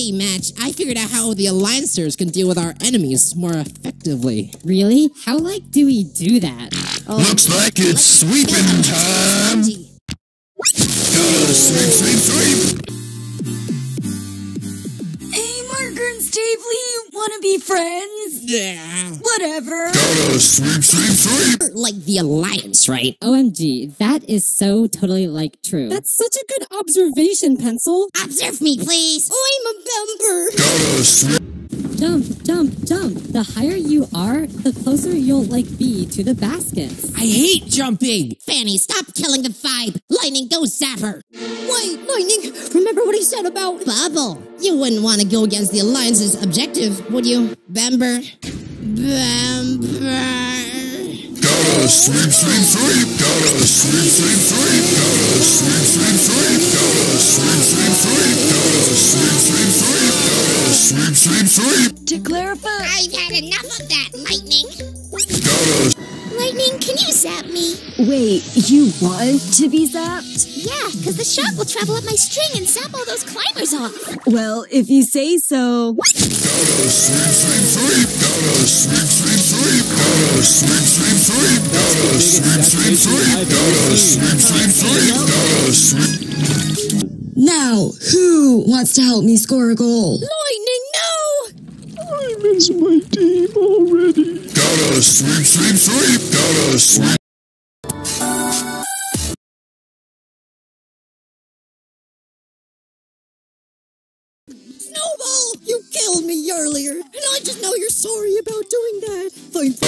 Hey, Match, I figured out how the Alliancers can deal with our enemies more effectively. Really? How like do we do that? Oh. Looks like it's sweeping time. Gotta sweep, sweep, sweep. Hey, Marker and Stavely, wanna be friends? Yeah. Whatever. Gotta sweep, sweep, sweep. Like the Alliance, right? OMG, that is so totally like true. That's such a good observation, Pencil. Observe me, please. I'm a member. Gotta sweep. Jump, jump, jump. The higher you are, the closer you'll like be to the baskets. I hate jumping. Fanny, stop killing the vibe. Lightning, go zap her. Wait, Lightning, remember what he said about. Bubble, you wouldn't want to go against the Alliance's objective, would you? Bamber? Bamber. Gotta sweep, sweep, sweep. Gotta sweep, sweep, sweep. Gotta sweep, sweep, sweep. Gotta sweep, sweep, sweep. Sweep, sweep, sweep. To clarify, I've had enough of that, Lightning. Gotta Lightning, can you zap me? wait, you want to be zapped? Yeah, because the shot will travel up my string and zap all those climbers off. Well, if you say so. Gotta sweep, sweep, sweep. Gotta sweep, sweep, sweep. Gotta sweep, sweep, sweep. Gotta sweep, sweep, sweep. Gotta sweep, sweep, sweep. Gotta sweep. Now, who wants to help me score a goal? No! I miss my team already. Gotta sweep, sweep, sweep. Gotta sweep. Snowball, you killed me earlier, and I just know you're sorry about doing that. Thank